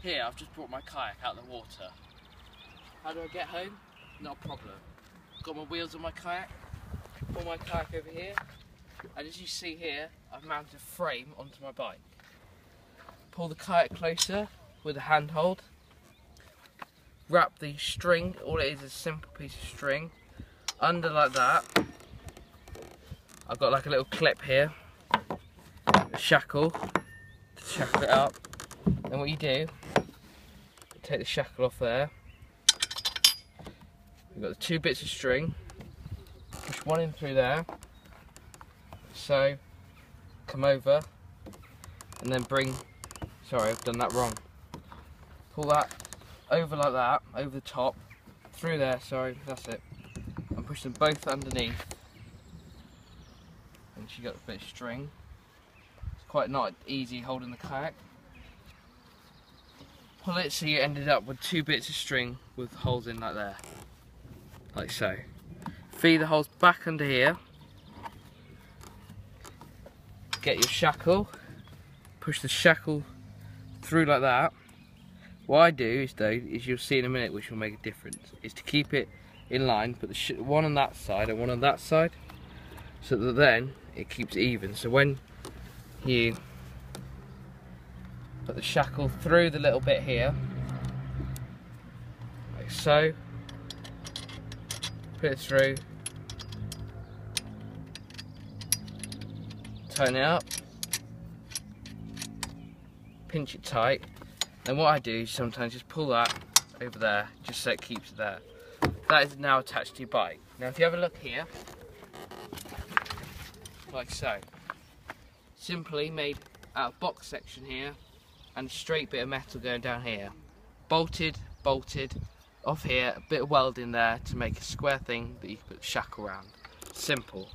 Here, I've just brought my kayak out of the water. How do I get home? Not a problem. Got my wheels on my kayak, pull my kayak over here, and as you see here, I've mounted a frame onto my bike. Pull the kayak closer with a handhold, wrap the string, all it is is a simple piece of string, under like that. I've got like a little clip here, a shackle, to shackle it up. Then what you do, take the shackle off there. We've got the two bits of string, push one in through there. So, come over, and then bring, sorry I've done that wrong. Pull that over like that, over the top, through there, sorry, that's it. And push them both underneath. And she got a bit of string. It's quite not easy holding the kayak. It so you ended up with two bits of string with holes in like there. Like so. Feed the holes back under here. Get your shackle. Push the shackle through like that. What I do is though, is you'll see in a minute which will make a difference, is to keep it in line, put the one on that side and one on that side, so that then it keeps even. So when you put the shackle through the little bit here, like so, put it through, turn it up, pinch it tight, then what I do is sometimes just pull that over there, just so it keeps it there. That is now attached to your bike. Now if you have a look here, like so, simply made out of box section here, and a straight bit of metal going down here. Bolted, bolted, off here, a bit of welding there to make a square thing that you can put shackle around. Simple.